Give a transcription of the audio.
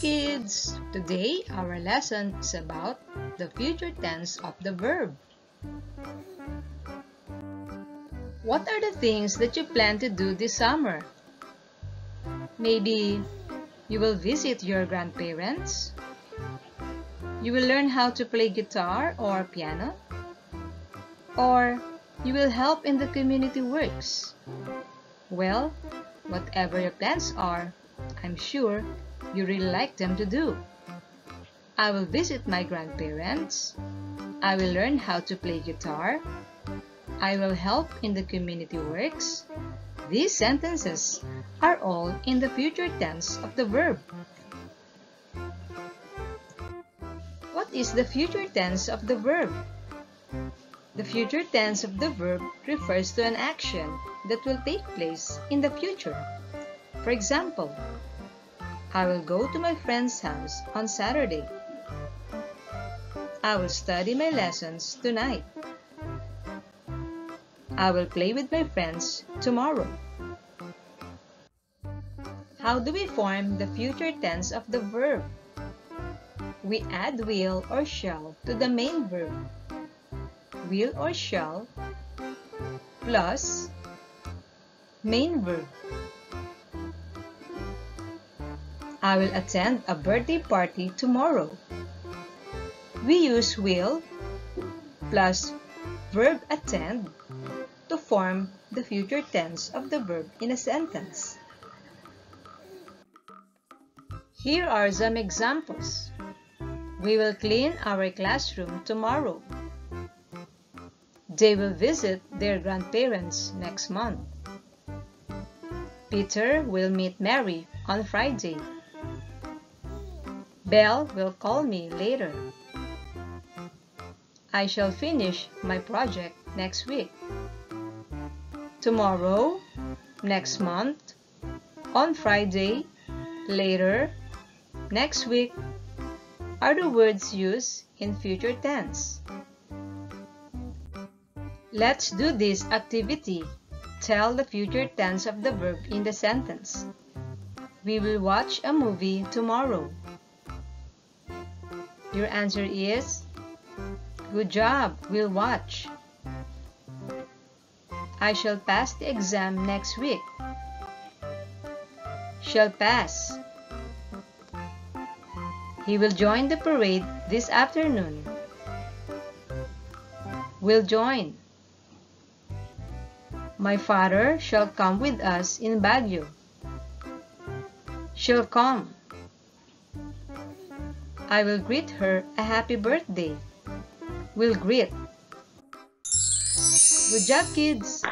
kids! Today, our lesson is about the future tense of the verb. What are the things that you plan to do this summer? Maybe you will visit your grandparents? You will learn how to play guitar or piano? Or you will help in the community works? Well, whatever your plans are, I'm sure you really like them to do. I will visit my grandparents. I will learn how to play guitar. I will help in the community works. These sentences are all in the future tense of the verb. What is the future tense of the verb? The future tense of the verb refers to an action that will take place in the future. For example, I will go to my friend's house on Saturday. I will study my lessons tonight. I will play with my friends tomorrow. How do we form the future tense of the verb? We add will or shall to the main verb. Will or shall plus main verb. I will attend a birthday party tomorrow. We use will plus verb attend to form the future tense of the verb in a sentence. Here are some examples. We will clean our classroom tomorrow. They will visit their grandparents next month. Peter will meet Mary on Friday. Belle will call me later. I shall finish my project next week. Tomorrow, next month, on Friday, later, next week are the words used in future tense. Let's do this activity. Tell the future tense of the verb in the sentence. We will watch a movie tomorrow. Your answer is Good job, we'll watch. I shall pass the exam next week. Shall pass. He will join the parade this afternoon. Will join. My father shall come with us in Baguio. Shall come. I will greet her a happy birthday. Will greet. Good job, kids!